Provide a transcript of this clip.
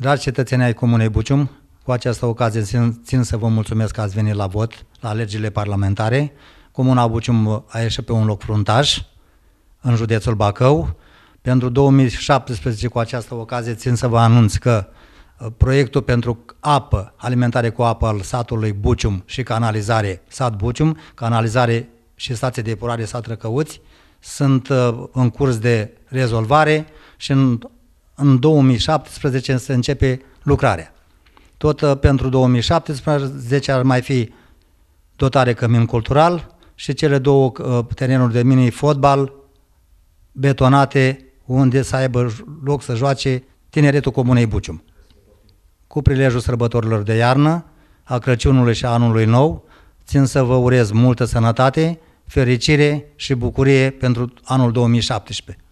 Dragi cetățeni ai Comunei Bucium, cu această ocazie țin, țin să vă mulțumesc că ați venit la vot, la alegerile parlamentare. Comuna Bucium a ieșit pe un loc fruntaș în județul Bacău. Pentru 2017, cu această ocazie, țin să vă anunț că uh, proiectul pentru apă, alimentare cu apă al satului Bucium și canalizare sat Bucium, canalizare și stație de epurare sat Răcăuți, sunt uh, în curs de rezolvare și în, în 2017 se începe lucrarea. Tot uh, pentru 2017 ar mai fi dotare cămin cultural și cele două uh, terenuri de mini-fotbal betonate unde să aibă loc să joace tineretul Comunei Bucium. Cu prilejul sărbătorilor de iarnă, a Crăciunului și a anului nou, țin să vă urez multă sănătate, fericire și bucurie pentru anul 2017.